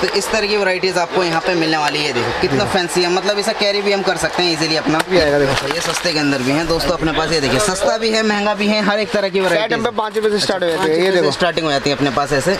तो इस तरह की वैरायटीज आपको यहाँ पे मिलने वाली है देखो। कितना फैंसी है मतलब इसे कैरी भी हम कर सकते हैं इजीली अपना। भी आएगा देखो। ये सस्ते के अंदर भी है दोस्तों अपने पास ये देखिए सस्ता भी है महँगा भी है हर एक तरह की पाँच रुपए से स्टार्ट हो जाती है ये देखो। स्टार्टिंग हो जाती है अपने पास ऐसे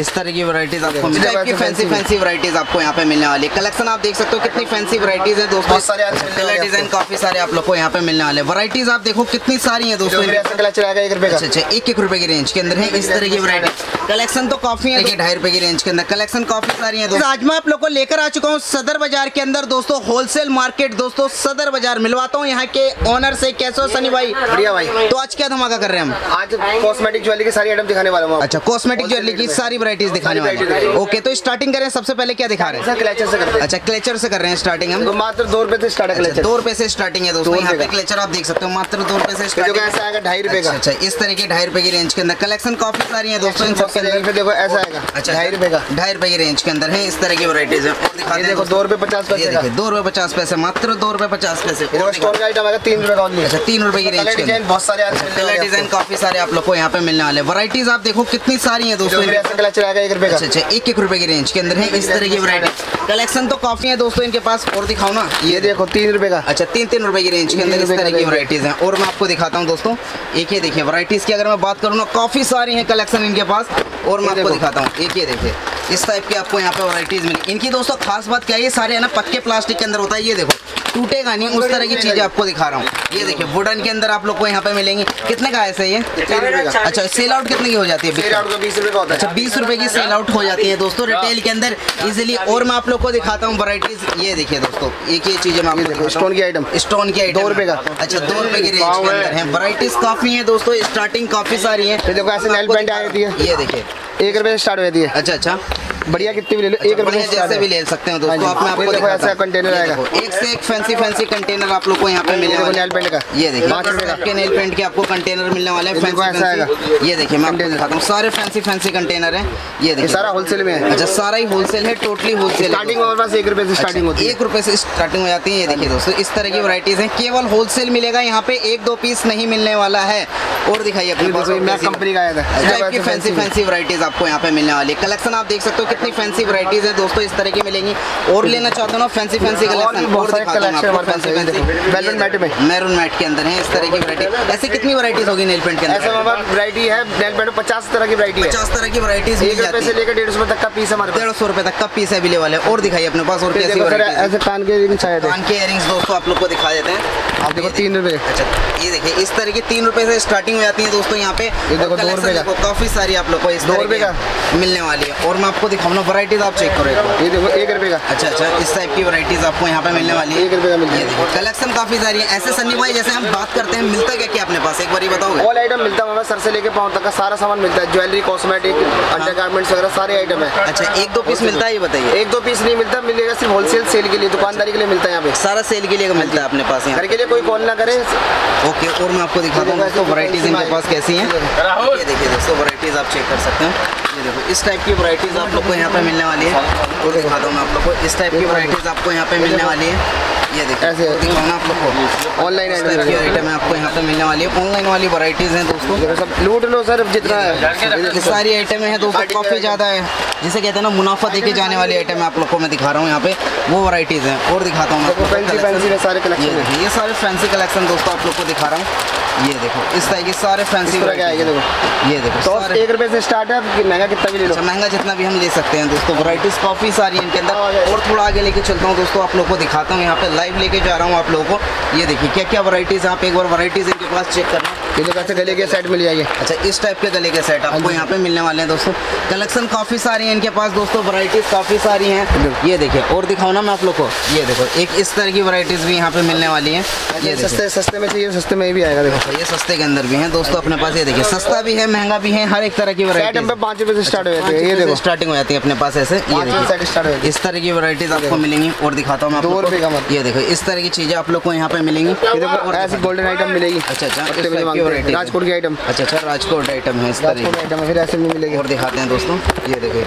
इस तरह की वैरायटीज आपको मिल फैंसी फैंसी वैरायटीज आपको यहाँ पे मिलने वाली है। कलेक्शन आप देख सकते हो कितनी फैंसी वैरायटीज है दोस्तों। सारे डिज़ाइन काफ़ी सारे आप लोग को यहाँ पे मिलने वाले वैरायटीज आप देखो कितनी सारी है दोस्तों। एक अच्छा अच्छा एक एक रुपए की रेंज के अंदर है इस तरह की वैरायटी कलेक्शन तो काफ़ी है ढाई रुपए की रेंज के अंदर। कलेक्शन काफ़ी सारी है आज मैं आप लोग को लेकर आ चुका हूँ सदर बाज़ार के अंदर। दोस्तों होलसेल मार्केट दोस्तों सदर बाज़ार मिलवाता हूँ यहाँ के ऑनर से कैसे हो सनी भाई। बढ़िया भाई। तो आज क्या धमाका कर रहे हैं हम? आज कॉस्मेटिक ज्वेलरी की सारी आइटम दिखाने वाला हूँ। अच्छा कॉस्मेटिक ज्वेलरी की सारी वैरायटीज दिखाने वाले हैं। ओके तो स्टार्टिंग करें सबसे पहले क्या दिखा रहे हैं? क्लेचर से करते हैं। अच्छा क्लेचर से कर रहे हैं स्टार्टिंग हम। तो मात्र दो रुपए से स्टार्ट है अच्छा, क्लेचर दो रुपए से स्टार्टिंग है दोस्तों यहाँ पे क्लेचर आप देख सकते हो मात्र दो रुपए से स्टार्टिंग ऐसा आएगा ढाई रुपए अच्छा का। अच्छा इस तरह के ढाई रुपए की रेंज के अंदर। कलेक्शन काफ़ी सारी है दोस्तों इन सब के अंदर। फिर देखो ऐसा आएगा। अच्छा ढाई रुपए का। ढाई रुपए की रेंज के अंदर है इस तरह की वैरायटीज है। और दिखाते देखो दो रुपए पचास पैसे दो रुपए पचास पैसे मात्र दो रुपए पचास पैसे। तीन रुपए। हैं। अच्छा तीन रुपए की रेंज के बहुत सारे हैं डिज़ाइन काफ़ी सारे आप लोग को यहाँ पे मिलने वाले वैरायटीज आप देखो कितनी सारी है दोस्तों। आएगा एक अच्छा अच्छा एक एक रुपए की रेंज के अंदर है इस तरह की वैरायटी कलेक्शन तो काफ़ी है दोस्तों इनके पास और दिखाओ ना। ये देखो तीन रुपए का। अच्छा तीन तीन रुपए की रेंज के अंदर इस तरह की रेंज है। हैं। और मैं आपको दिखाता हूँ दोस्तों एक ही देखिए वैरायटीज की अगर मैं बात करूँ ना काफ़ी सारी हैं कलेक्शन इनके पास। और मैं आपको दिखाता हूँ एक ये देखिए। इस टाइप की आपको यहाँ पे वराइटीज़ मिली। इनकी दोस्तों, खास बात क्या है? ये सारे, है ना, पक्के प्लास्टिक के अंदर होता है। ये देखो, टूटेगा नहीं, उस तरह की चीज़ें आपको दिखा रहा हूँ। ये देखिए वुडन के अंदर आप लोग को यहाँ पे मिलेंगे। कितने का है ऐसे ये? अच्छा सेल आउट कितने की हो जाती है सेल आउट का बीस रुपए का होता अच्छा बीस रुपए की सेल आउट हो जाती है दोस्तों रिटेल के अंदर इजिली और मैं आप लोग को दिखाता हूँ वराइटीज ये देखिए दोस्तों एक ये चीज़ें मैं आपको हूँ। स्टोन की आइटम स्टोन की आइटम दो रुपए का। अच्छा दो रुपए की रेंज के अंदर है। वैरायटीज काफ़ी है दोस्तों स्टार्टिंग काफ़ी सारी है। ये देखो ऐसे nail paint आ जाती है। ये देखिए। एक रुपए से स्टार्ट हो जाती है। अच्छा अच्छा। बढ़िया कितनी भी ले लो एक रुपए जैसे भी ले सकते हो दोस्तों हाँ आप मैं आपको देखो ऐसा ये आएगा। एक से एक फैंसी फैंसी कंटेनर आप लोग को यहाँ पे वाले nail paint का। ये देखिए पाँच रुपए का। नेल पेंट के आपको कंटेनर मिलने वाले हैं फैंसी ऐसा आएगा। ये देखिए मैं आपको Container। दिखाता हूँ सारे फैंसी फैंसी कंटेनर है। ये देखिए। सारा होलसेल में है। अच्छा सारा ही होलसेल है टोटली होलसेल स्टार्टिंग हमारे पास एक रुपए से स्टार्टिंग होती है। एक रुपए से स्टार्टिंग हो जाती है ये देखिए दोस्तों इस तरह की वैरायटीज हैं। केवल होलसेल मिलेगा यहाँ पे एक दो पीस नहीं मिलने वाला है। और दिखाइए अपने कंपनी का आया था। फैंसी फैंसी वैरायटीज आपको यहाँ पे मिलने वाली है। कलेक्शन आप देख सकते हो कितनी फैंसी वैरायटीज है दोस्तों इस तरह की मिलेंगी। और लेना चाहते हो ना फैंसी फैंसी कलेक्शन देखो। मैरून मैट के अंदर है इस तरह की वैरायटी ऐसे कितनी वैरायटीज होगी नेल पेंट के अंदर? हमारे है नेल पेंट पचास तरह की वैरायटी पचास तरह की एक रुपए से लेकर डेढ़ सौ तक का पीस हमारे डेढ़ सौ रुपए तक का पीस अवेलेबल है। और दिखाई अपने पास और कैसी देखो ऐसे कान के रिंग्स आए थे। कान के इयरिंग्स दोस्तों आप लोग को दिखा देते हैं। आप देखो तीन रुपए। अच्छा ये देखिए इस तरह की तीन रुपए से स्टार्टिंग हो जाती है दोस्तों यहाँ पे। देखो, दो रुपए का। काफ़ी सारी आप लोग को इस दो रुपए का। मिलने वाली है। और मैं आपको दिखाऊँगा वैरायटीज आप चेक करो एक बार। ये देखो एक रुपए का। अच्छा अच्छा इस टाइप की वराइटीज़ आपको यहाँ पे मिलने वाली है। एक रुपए का मिल है कलेक्शन काफ़ी सारी है। ऐसे सन्नी भाई जैसे हम बात करते हैं मिलता क्या क्या अपने पास? एक बार बताओगे? ऑल आइटम मिलता है हमें सर से लेके पाँव तक का सारा सामान मिलता है। ज्वेलरी कॉस्मेटिक अंडर गारमेंट्स वगैरह सारे आइटम है। अच्छा एक दो पीस मिलता है ये बताइए। एक दो पीस नहीं मिलता मिलेगा सिर्फ़ होलसेल सेल के लिए दुकानदारी के लिए मिलता है यहाँ पे। सारा सेल के लिए मिलता है अपने पास यहाँ। घर के लिए कोई कॉल ना करे। ओके और मैं आपको दिखाता हूँ दोस्तों वैरायटीज इनके पास कैसी हैं। ये देखिए दोस्तों वैरायटीज आप चेक कर सकते हैं। ये देखो इस टाइप की वैरायटीज आप लोग को यहाँ पे मिलने वाली है। तो दिखाता हूँ मैं आप लोग को। इस टाइप की वराइटीज़ आपको यहाँ पे मिलने वाली है। ये देखिए ऐसे है। दिखाऊँ आप लोग को। ऑनलाइन इस टाइप की आइटम है आपको यहाँ पे मिलने वाली है। ऑनलाइन वाली वराइटीज़ हैं दोस्तों। देखो सब लूट लो सर जितना है। सारी आइटमें हैं दोस्तों। काफ़ी ज़्यादा है। जिसे कहते हैं ना मुनाफा देके जाने वाली आइटम आप लोग को मैं दिखा रहा हूँ यहाँ पे। वो वराइटीज़ हैं और दिखाता हूँ मैं सारे ये कलेक्शन ये सारे फैंसी कलेक्शन दोस्तों आप लोग को दिखा रहा हूँ। ये देखो इस तरह के सारे फैंसी आएँगे देखो। ये देखो तो एक रुपए से स्टार्ट है महँगा कितना भी ले लो। अच्छा महँगा जितना भी हम ले सकते हैं दोस्तों। वैरायटीज काफ़ी सारी हैं इनके अंदर। और थोड़ा आगे लेके चलता हूँ दोस्तों आप लोग को दिखाता हूँ। यहाँ पे लाइव लेके जा रहा हूँ आप लोगों को। ये देखिए क्या क्या वैरायटीज आप एक बार वैरायटीज इनके पास चेक करना ये गले के सेट मिल जाएँगे। अच्छा इस टाइप के गले के सेट आपको यहाँ पे मिलने वाले हैं दोस्तों। कलेक्शन काफ़ी सारी है इनके पास दोस्तों वराइटीज़ काफ़ी सारी हैं। ये देखिए और दिखाओ ना मैं आप लोग को। ये देखो एक इस तरह की वराइटीज़ भी यहाँ पे मिलने वाली हैं। ये सस्ते सस्ते में चाहिए सस्ते में भी आएगा देखो। ये सस्ते के अंदर भी हैं दोस्तों अपने पास ये देखिए सस्ता भी है महँगा भी है हर एक तरह की पे पाँच रुपए से स्टार्ट हो जाती है ये देखो। स्टार्टिंग हो जाती है अपने पास ऐसे। ये इस तरह की वैरायटीज आपको मिलेंगी और दिखाता हूँ मैं दो लोग का। ये देखो इस तरह की चीज़ें आप लोग को यहाँ पे मिलेंगी। ऐसी गोल्डन आइटम मिलेगी। अच्छा अच्छा राजकोट की आइटम अच्छा अच्छा राजकोट आइटम है इस तरह की। आइटम फिर ऐसे भी मिलेगी। और दिखाते हैं दोस्तों ये देखिए।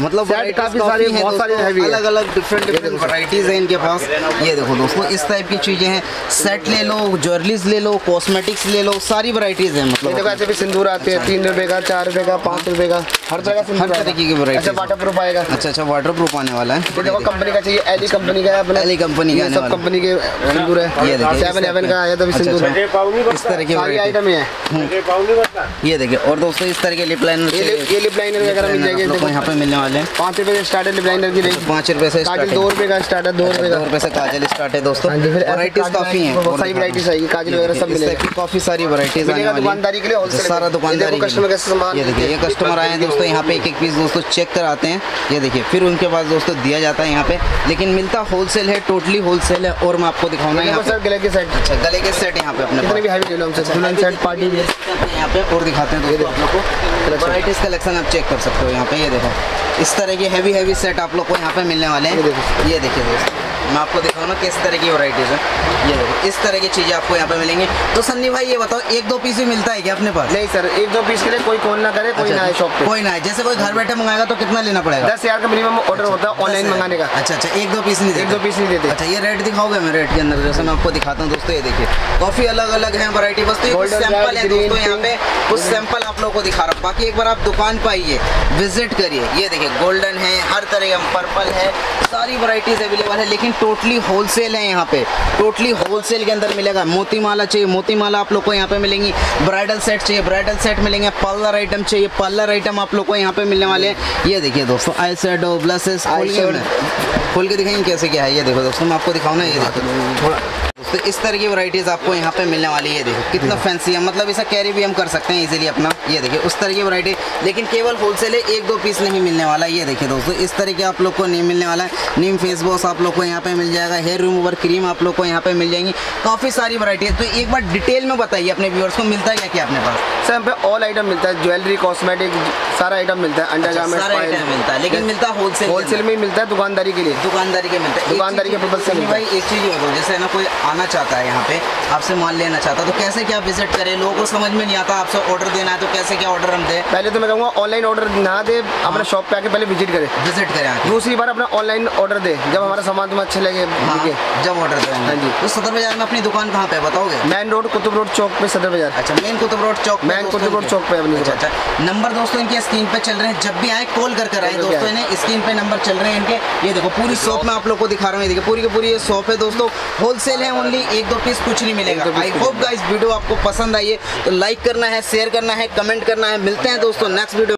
मतलब काफ़ी सारी बहुत सारी दोस्तों, heavy है। अलग अलग डिफरेंट डिफरेंट वराइटीज है इनके पास। ये देखो दोस्तों इस टाइप की चीज़ें हैं। सेट ले लो ज्वेलरीज ले लो कॉस्मेटिक्स ले लो सारी वराइटीज है ये देखो मतलब ऐसे भी सिंदूर आते हैं तीन रुपए का चार रुपए का पाँच रुपए का हर का हर तरीके की ऐसे है। वाटर प्रूफ आएगा। अच्छा अच्छा वाटर प्रूफ आने वाला है। देखो कंपनी का चाहिए एली कंपनी का है अपना। एली कंपनी का सब कंपनी के सिंदूर है। ये देखिए, सेवन इस का। आया था अच्छा, सिंदूर। अच्छा। इस तरह की आइटम है ये देखिए और दोस्तों इस तरह के लिप लाइनर ये लिप- लाइनर वगैरह मिल जाएँगे यहाँ पे मिलने वाले हैं पाँच रुपए से स्टार्ट है लिप लाइनर की रेंज पाँच रुपए से काजल दो रुपए का स्टार्ट है दो रुपए दो रुपए से काजल स्टार्ट है दोस्तों। हाँ वराइटीज काफ़ी हैं बहुत सारी varieties आएगी, काजल वगैरह सब मिलेगा। काफ़ी सारी वराइटीज आने दुकानदारी के लिए सारा दुकानदारी ये देखो के सामान ये देखिए ये कस्टमर आए हैं दोस्तों यहाँ पे एक एक पीस दोस्तों चेक कराते हैं। ये देखिए फिर उनके पास दोस्तों दिया जाता है यहाँ पे। लेकिन मिलता होलसेल है टोटली होलसेल है और मैं आपको दिखाऊँगा यहाँ पे। गले के सेट अच्छा गले के सेट यहाँ पे अपने सेट पार्टी यहाँ पे और दिखाते हैं दोस्तों आप लोग को। वराइटीज कलेक्शन आप चेक कर सकते हो यहाँ पे ये देखो। इस तरह के हैवी हैवी सेट आप लोग को यहाँ पे मिलने वाले हैं। ये देखिए दोस्तों। मैं आपको दिखाऊँ ना किस तरह की वराइटीज है। ये देखो इस तरह की चीज़ें आपको यहाँ पे मिलेंगी। तो सन्नी भाई ये बताओ एक दो पीस भी मिलता है क्या अपने पास? नहीं सर एक दो पीस के लिए कोई कॉल ना करे कोई ना आए शॉप पे। कोई ना है जैसे कोई घर बैठे मंगाएगा तो कितना लेना पड़ेगा? दस हज़ार का मिनिमम ऑर्डर होता है ऑनलाइन मंगाने का। अच्छा अच्छा एक दो पीस नहीं देते एक दो पीस नहीं देते। अच्छा ये रेट दिखाओगे मैं रेट के अंदर जैसे मैं आपको दिखाता हूँ दोस्तों ये देखिए। काफ़ी अलग अलग है वैरायटी बस तो सैंपल है दोस्तों यहाँ पे कुछ सैंपल आप लोग को दिखा रहा हूँ। बाकी एक बार आप दुकान पर आइए विज़िट करिए। ये देखिए गोल्डन है हर तरह का पर्पल है सारी वराइटीज़ अवेलेबल है लेकिन टोटली होलसेल है यहाँ पे। टोटली होलसेल के अंदर मिलेगा। मोती माला चाहिए मोती माला आप लोग को यहाँ पे मिलेंगी। ब्राइडल सेट चाहिए ब्राइडल सेट मिलेंगे। पल्लर आइटम चाहिए पार्लर आइटम आप लोग को यहाँ पे मिलने वाले हैं। ये देखिए दोस्तों आई शेडो ब्लसेस। खोल के दिखाएँगे कैसे क्या है। ये देखो दोस्तों मैं आपको दिखाऊँ ना ये देखो। थोड़ा दोस्तों इस तरह की वैरायटीज आपको यहाँ पे मिलने वाली है देखो कितना फैंसी है। मतलब इसे कैरी भी हम कर सकते हैं इजीली अपना। ये देखिए उस तरह की वैरायटी लेकिन केवल होलसेल है एक दो पीस नहीं मिलने वाला ये देखिए दोस्तों इस तरह के आप लोग को नहीं मिलने वाला है। नीम फेस वॉश आप लोग को यहाँ पे मिल जाएगा हेयर रिमूवर क्रीम आप लोग को यहाँ पे मिल जाएँगी। काफ़ी सारी वरायटी है। तो एक बार डिटेल में बताइए अपने व्यूअर्स को मिलता है क्या क्या अपने पास? सर यहाँ पे ऑल आइटम मिलता है ज्वेलरी कॉस्मेटिक सारा आइटम मिलता है अंडर अच्छा, सारा item मिलता है लेकिन मिलता है होलसेल होलसेल में मिलता है दुकानदारी के लिए। दुकानदारी के मिलता है दुकानदारी के purpose से। भाई एक चीज़ जैसे ना कोई आना चाहता है यहाँ पे आपसे माल लेना चाहता है तो कैसे क्या विज़िट करे? लोगों को समझ में नहीं आता आपसे ऑर्डर देना है तो कैसे क्या ऑर्डर हम दें? पहले तो मैं कहूँगा ऑनलाइन ऑर्डर ना दे अपना शॉप पे आके पहले विज़िट करे। विज़िट करें दूसरी बार अपना ऑनलाइन ऑर्डर दे जब हमारा सामान तुम्हें अच्छे लगे हाँ, जब ऑर्डर दें हाँ जी। तो सदर बाज़ार में अपनी दुकान कहाँ पे बताओगे? मेन रोड कुतुब रोड चौक पे सदर बाज़ार। अच्छा मेन कुतुब रोड चौक मेन कुतुब रोड चौक पे अपनी अच्छा अच्छा। नंबर दोस्तों इनके स्क्रीन पे चल रहे हैं जब भी आए कॉल कर कर आए दोस्तों। इन्हें। स्क्रीन पे नंबर चल रहे हैं इनके। ये देखो पूरी शॉप में आप लोग को दिखा रहा हूँ ये देखिए पूरी की पूरी ये शॉप है दोस्तों। होलसेल है ओनली एक दो पीस कुछ नहीं मिलेगा। आई होप गाइस वीडियो आपको पसंद आई है तो लाइक करना है शेयर करना है कमेंट करना है। मिलते हैं दोस्तों नेक्स्ट वीडियो